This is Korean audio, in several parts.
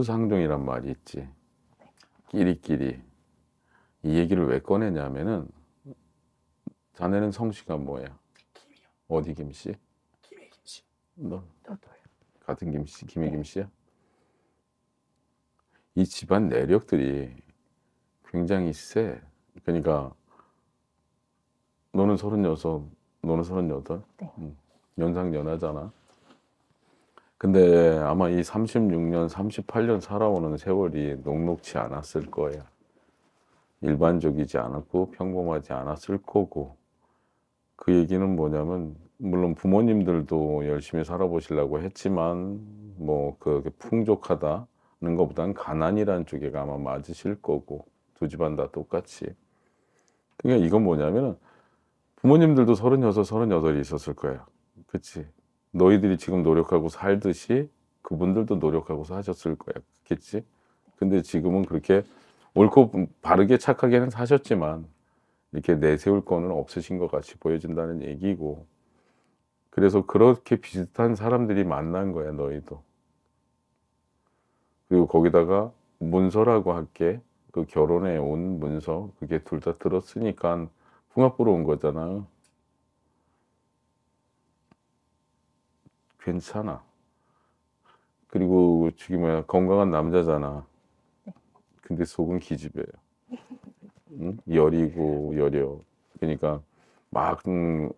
인류상종이란 말이 있지. 끼리끼리. 이 얘기를 왜 꺼내냐면은 자네는 성씨가 뭐야? 김이요. 어디 김씨? 김해 김씨. 너 저도요. 같은 김씨, 김해 네. 김씨야? 이 집안 내력들이 굉장히 세. 그러니까 너는 서른여섯, 너는 서른여덟, 네. 음, 연상 연하잖아. 근데 아마 이 36년, 38년 살아오는 세월이 녹록치 않았을 거야. 일반적이지 않았고 평범하지 않았을 거고. 그 얘기는 뭐냐면 물론 부모님들도 열심히 살아보시려고 했지만 뭐그 풍족하다는 것보단 가난이라는 쪽에 아마 맞으실 거고 두 집안 다 똑같이. 그러니까 이건 뭐냐면은 부모님들도 서른여섯, 서른여덟이 있었을 거야. 그치? 너희들이 지금 노력하고 살듯이 그분들도 노력하고 사셨을 거야. 그치? 근데 지금은 그렇게 옳고 바르게 착하게는 사셨지만 이렇게 내세울 거는 없으신 것 같이 보여진다는 얘기고 그래서 그렇게 비슷한 사람들이 만난 거야 너희도 그리고 거기다가 문서라고 할게 그 결혼에 온 문서 그게 둘 다 들었으니까 풍압 보러 온 거잖아 괜찮아. 그리고 저기 뭐야 건강한 남자잖아. 근데 속은 기집애야 응? 여리고 여려. 그러니까 막 음,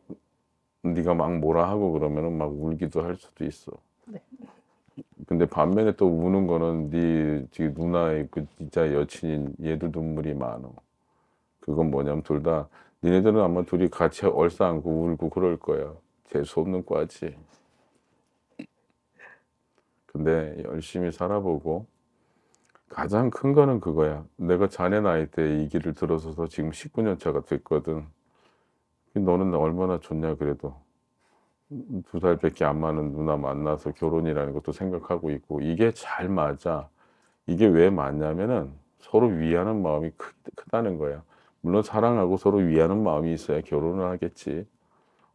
네가 막 뭐라 하고 그러면은 막 울기도 할 수도 있어. 네. 근데 반면에 또 우는 거는 네 지금 누나의 그 진짜 여친인 얘도 눈물이 많어. 그건 뭐냐면 둘 다 니네들은 아마 둘이 같이 얼싸안고 울고 그럴 거야. 재수 없는 과지 근데 열심히 살아보고 가장 큰 거는 그거야. 내가 자네 나이 때 이 길을 들어서서 지금 19년 차가 됐거든. 너는 얼마나 좋냐 그래도. 두 살밖에 안 많은 누나 만나서 결혼이라는 것도 생각하고 있고 이게 잘 맞아. 이게 왜 맞냐면은 서로 위하는 마음이 크, 크다는 거야. 물론 사랑하고 서로 위하는 마음이 있어야 결혼을 하겠지.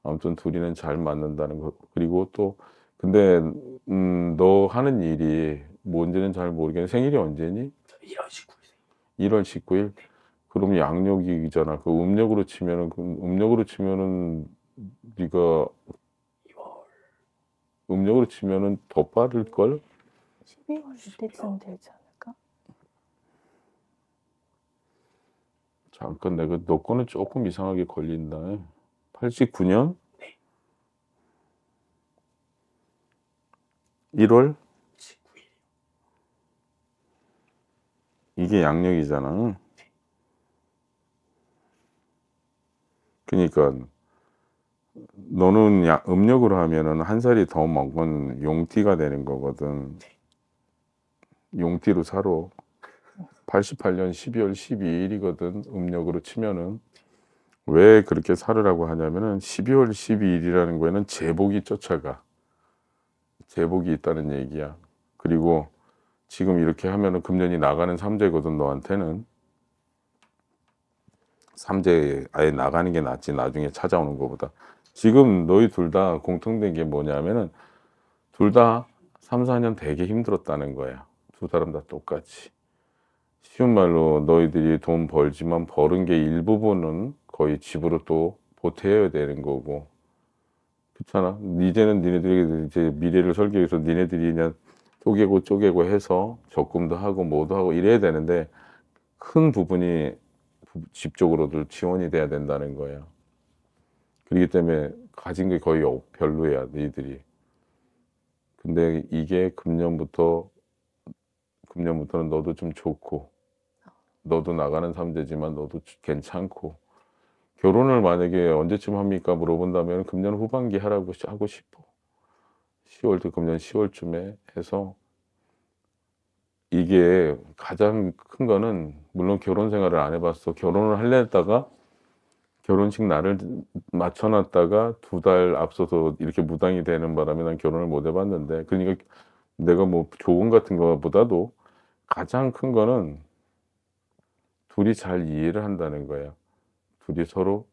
아무튼 둘이는 잘 맞는다는 거. 그리고 또 근데 음, 너 하는 일이 뭔지는 잘 모르겠는데 생일이 언제니? 저 1월 19일. 1월 19일? 그럼 양력이잖아. 그 음력으로 치면은 그 음력으로 치면은 네가 2월. 음력으로 치면은 더 빠를 걸? 12월 이때쯤 되지 않을까? 잠깐 내가 너 거는 조금 이상하게 걸린다. 89년? 1월? 19일. 이게 양력이잖아. 그러니까 너는 야- 음력으로 하면은 한 살이 더 먹은 용띠가 되는 거거든. 용띠로 살아. 88년 12월 12일이거든. 음력으로 치면은 왜 그렇게 살으라고 하냐면은 12월 12일이라는 거에는 제복이 쫓아가. 제복이 있다는 얘기야. 그리고 지금 이렇게 하면은 금년이 나가는 삼재거든 너한테는. 삼재 아예 나가는 게 낫지 나중에 찾아오는 것보다. 지금 너희 둘 다 공통된 게 뭐냐면은 둘 다 3, 4년 되게 힘들었다는 거야. 두 사람 다 똑같이. 쉬운 말로 너희들이 돈 벌지만 벌은 게 일부분은 거의 집으로 또 보태야 되는 거고 그렇잖아 이제는 니네들이 이제 미래를 설계해서 니네들이 그냥 쪼개고 쪼개고 해서 적금도 하고 뭐도 하고 이래야 되는데 큰 부분이 부- 집 쪽으로도 지원이 돼야 된다는 거야. 그렇기 때문에 가진 게 거의 없- 별로야, 너희들이. 근데 이게 금년부터 금년부터는 너도 좀 좋고 너도 나가는 삼재지만 너도 괜찮고 결혼을 만약에 언제쯤 합니까 물어본다면 금년 후반기 하라고 시- 하고 싶어. 10월도 금년 10월쯤에 해서 이게 가장 큰 거는 물론 결혼 생활을 안 해봤어. 결혼을 하려다가 결혼식 날을 맞춰놨다가 두 달 앞서서 이렇게 무당이 되는 바람에 난 결혼을 못 해봤는데 그러니까 내가 뭐 조언 같은 거보다도 가장 큰 거는 둘이 잘 이해를 한다는 거야. 둘이 서로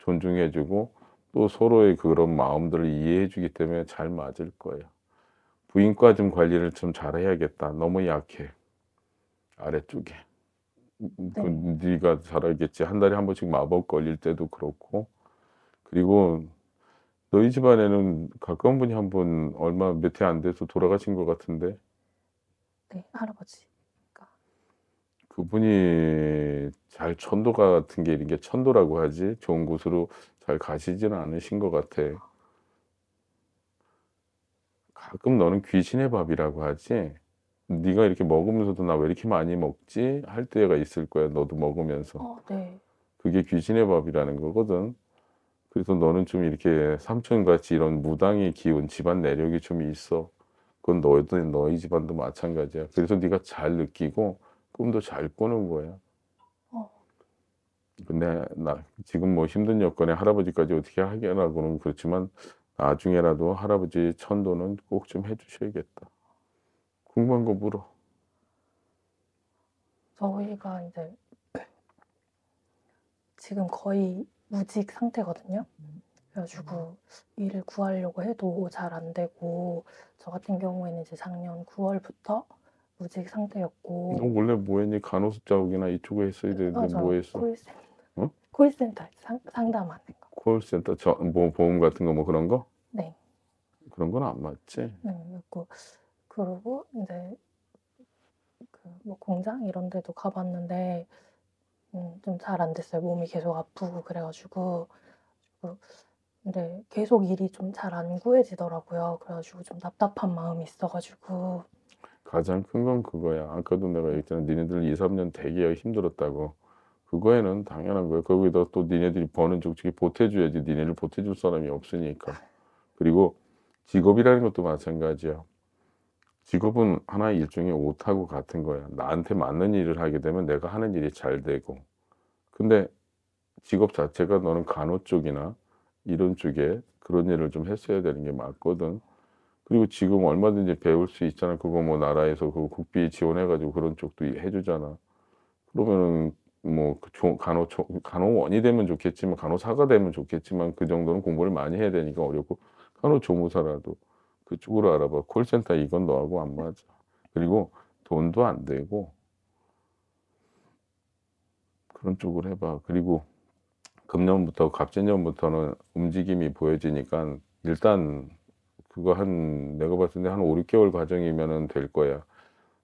존중해주고 또 서로의 그런 마음들을 이해해주기 때문에 잘 맞을 거예요. 부인과 좀 관리를 좀 잘해야겠다. 너무 약해. 아래쪽에. 그 네가 잘 알겠지. 한 달에 한 번씩 마법 걸릴 때도 그렇고. 그리고 너희 집안에는 가까운 분이 한 분 얼마 몇 해 안 돼서 돌아가신 것 같은데 네, 할아버지. 그분이 잘 천도 같은 게 이런 게 천도라고 하지 좋은 곳으로 잘 가시지는 않으신 것 같아. 가끔 너는 귀신의 밥이라고 하지. 네가 이렇게 먹으면서도 나 왜 이렇게 많이 먹지? 할 때가 있을 거야. 너도 먹으면서. 어, 네. 그게 귀신의 밥이라는 거거든. 그래서 너는 좀 이렇게 삼촌같이 이런 무당의 기운, 집안 내력이 좀 있어. 그건 너희도 너희 집안도 마찬가지야. 그래서 네가 잘 느끼고 꿈도 잘 꾸는 거야. 어. 근데 나 지금 뭐 힘든 여건에 할아버지까지 어떻게 하게라고는 그렇지만 나중에라도 할아버지 천도는 꼭 좀 해주셔야겠다. 궁금한 거 물어. 저희가 이제 지금 거의 무직 상태거든요. 그래가지고 일을 구하려고 해도 잘 안 되고 저 같은 경우에는 이제 작년 9월부터 무직 상태였고 너 원래 뭐했니? 간호사 자국이나 이쪽에 했어야 되는데 맞아, 뭐 했어? 콜센터, 어? 콜센터 상, 상담하는 거. 콜센터, 저, 뭐 보험 같은 거 뭐 그런 거? 네. 그런 건 안 맞지. 네, 그리고 그러고 이제 그 뭐 공장 이런 데도 가봤는데 음, 좀 잘 안 됐어요. 몸이 계속 아프고 그래가지고 근데 계속 일이 좀 잘 안 구해지더라고요. 그래가지고 좀 답답한 마음이 있어가지고 가장 큰 건 그거야. 아까도 내가 얘기했잖아. 니네들 2, 3년 되게 힘들었다고. 그거에는 당연한 거야. 거기다 또 니네들이 버는 족적이 보태줘야지. 니네를 보태줄 사람이 없으니까. 그리고 직업이라는 것도 마찬가지야. 직업은 하나의 일종의 옷하고 같은 거야. 나한테 맞는 일을 하게 되면 내가 하는 일이 잘 되고. 근데 직업 자체가 너는 간호 쪽이나 이런 쪽에 그런 일을 좀 했어야 되는 게 맞거든. 그리고 지금 얼마든지 배울 수 있잖아. 그거 뭐 나라에서 그 국비 지원해가지고 그런 쪽도 해주잖아. 그러면은 뭐그 조- 간호 초- 간호원이 되면 좋겠지만 간호사가 되면 좋겠지만 그 정도는 공부를 많이 해야 되니까 어렵고 간호조무사라도 그쪽으로 알아봐. 콜센터 이건 너하고 안 맞아. 그리고 돈도 안 되고 그런 쪽으로 해봐. 그리고 금년부터 갑진년부터는 움직임이 보여지니까 일단 그거 한 내가 봤을 때 한 5, 6개월 과정이면은 될 거야.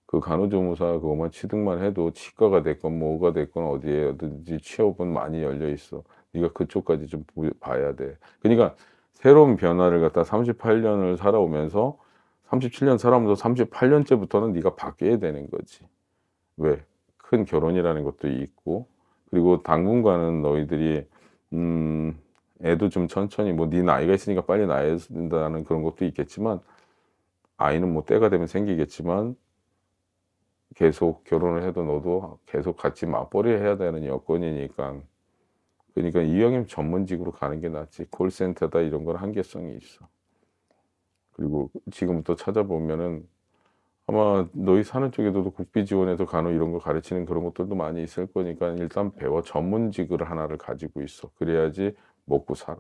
그 간호조무사 그거만 취득만 해도 치과가 됐건 뭐가 됐건 어디에든지 취업은 많이 열려 있어. 네가 그쪽까지 좀 보- 봐야 돼. 그러니까 새로운 변화를 갖다 38년을 살아오면서 37년 살아오면서 38년째부터는 네가 바뀌어야 되는 거지. 왜? 큰 결혼이라는 것도 있고 그리고 당분간은 너희들이 음 애도 좀 천천히 뭐 네 나이가 있으니까 빨리 낳아야 된다는 그런 것도 있겠지만 아이는 뭐 때가 되면 생기겠지만 계속 결혼을 해도 너도 계속 같이 맞벌이 해야 되는 여건이니까. 그러니까 이왕이면 전문직으로 가는 게 낫지. 콜센터다 이런 건 한계성이 있어. 그리고 지금부터 찾아보면은 아마 너희 사는 쪽에도 국비 지원해서 간호 이런 거 가르치는 그런 것들도 많이 있을 거니까 일단 배워 전문직을 하나를 가지고 있어. 그래야지 먹고 살아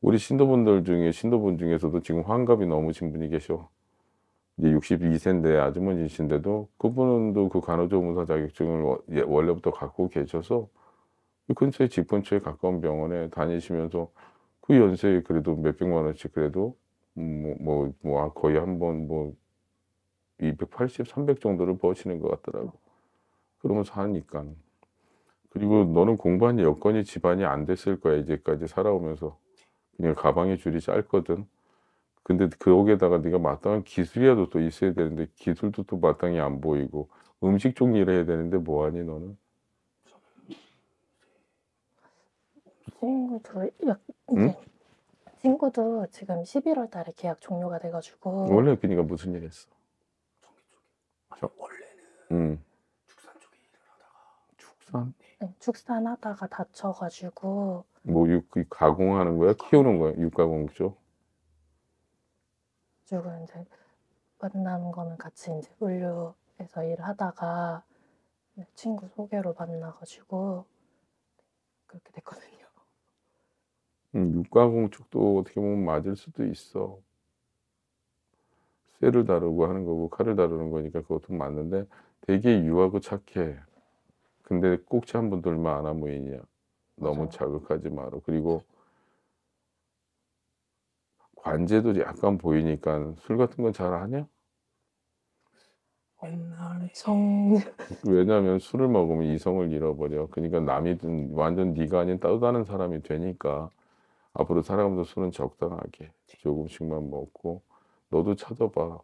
우리 신도분들 중에 신도분 중에서도 지금 환갑이 넘으신 분이 계셔 이제 62세인데 아주머니신데도 그분도 그 간호조무사 자격증을 워- 예, 원래부터 갖고 계셔서 이 근처에 집 근처에 가까운 병원에 다니시면서 그 연세에 그래도 몇백만 원씩 그래도 뭐, 뭐, 뭐 거의 한 번 뭐 280, 300 정도를 버시는 것 같더라고. 그러면서 하니까. 그리고 너는 공부한 여건이 집안이 안 됐을 거야, 이제까지 살아오면서. 그냥 가방의 줄이 짧거든. 근데 거기에다가 네가 마땅한 기술이라도 또 있어야 되는데 기술도 또 마땅히 안 보이고 음식 쪽 일을 해야 되는데 뭐하니 너는? 친구도 약 응? 이제 친구도 지금 11월 달에 계약 종료가 돼가지고 원래 그니까 무슨 일 했어? 전기 쪽에. 아니, 원래는 응. 축산 쪽에 일을 하다가 축산? 네, 축산하다가 다쳐가지고 뭐 육, 가공하는 거야? 키우는 거야? 육가공 쪽? 지금 이제 만나는 거는 같이 이제 의료에서 일하다가 네, 친구 소개로 만나가지고 그렇게 됐거든요. 음, 육가공 쪽도 어떻게 보면 맞을 수도 있어. 쇠를 다루고 하는 거고 칼을 다루는 거니까 그것도 맞는데 되게 유하고 착해. 근데 꼭지 한번 돌면 아나무인이야. 너무 맞아요. 자극하지 마라. 그리고 관제도 약간 보이니까 술 같은 건 잘 하냐? 옛날에 정 왜냐하면 술을 먹으면 이성을 잃어버려. 그러니까 남이 든- 완전 네가 아닌 또 다른 사람이 되니까 앞으로 살아가면서 술은 적당하게 조금씩만 먹고 너도 찾아봐.